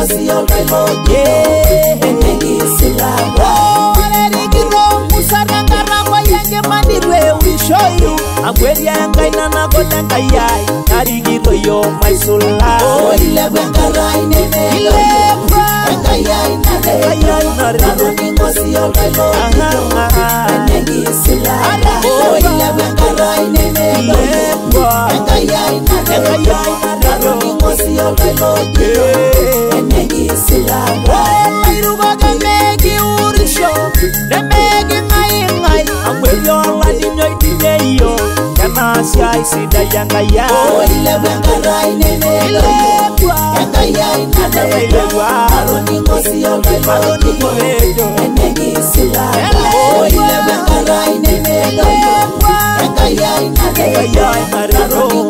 ngozi yolwelo enegisilaba warerigirwo musarangarabo yengemanirwe wishoyu agweria enkainanagodengaya tarigirwo yo ki urisho nemegi ngai ngai amwe yola dinyo dinye yo kana si ai si da yanga ya oi le benga rai ne ne le kwa yanga ya ina le kwa aro ni ngo si yo le aro ni ngo le yo nemegi si la oi le benga rai ne ne le kwa yanga ya ina le kwa aro ni ngo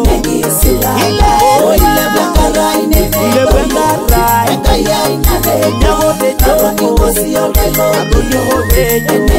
Yeah.